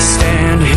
stand.